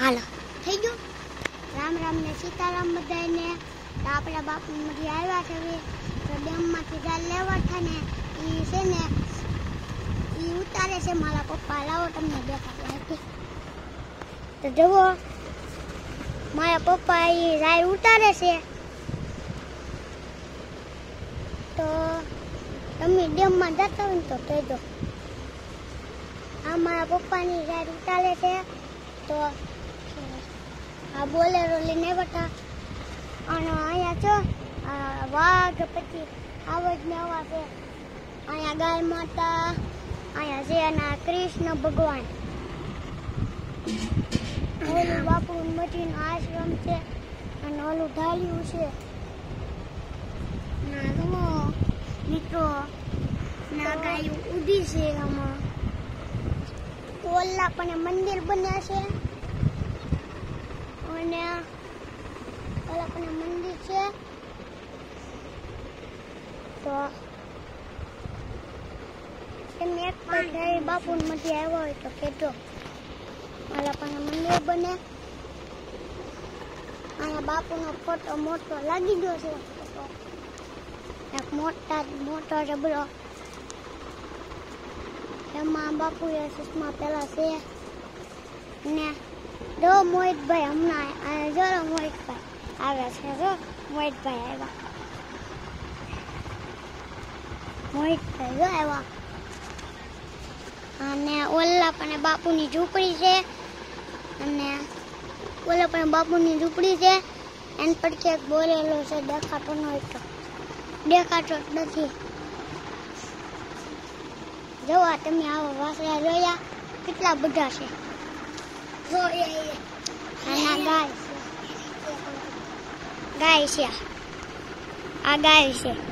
હાલો, થઈ ગયું? રામ રામ ને સીતારામ બધાને આપણા બાપુ મરી આવ્યા છે તો ડેમમાંથી જાલ લેવા છે ને એ છે ને એ ઉતારે છે મારા પપ્પા. લાવો તમને દેખાડવા હતી તો જુઓ, મારા પપ્પા એ રાય ઉતારે છે. તો તમે ડેમમાં જતા હોય ને તો કહેજો આ મારા પપ્પાની રાય ઉતારે છે, તો આ બોલેરો લઈને બેઠા. અને અહીંયા આ વાઘ પછી આવજ ને છે. અહીંયા ગાય માતા, અહીંયા છે અને કૃષ્ણ ભગવાન. ઓલું બાપુ મટીનો આશ્રમ છે અને ઓલું ઢાલ્યું છે. ના જુઓ, મિત્રો ના ગાયું ઉધી છે આમાં. ઓલા પણ મંદિર બન્યા છે અને ઓલા પણ મંદિર છે. તો તમે એક પણ બાપુ આવ્યો હોય તો કહેજો. ઓલા પણ મંદિર બને. અહીંયા બાપુનો ફોટો મોટો લાગી ગયો છે. ફોટો એક મોટા મોટો જબરો એમાં બાપુએ એ પેલા છે ને જો મોહિતભાઈ હમણાં આ જો મોહિતભાઈ. આવ્યા છે જો મોહિતભાઈ આવ્યા મોહિતભાઈ જો આવ્યા અને ઓલા પણ બાપુની ઝૂંપડી છે અને ઓલા પણ બાપુની ઝૂંપડી છે એન પર ક્યાંક બોલેલો છે દેખાતો ન હોય તો દેખાતો નથી જોવા તમે આવા વાસળા જોયા કેટલા બધા છે ગાય છે ગાય છે આ ગાય છે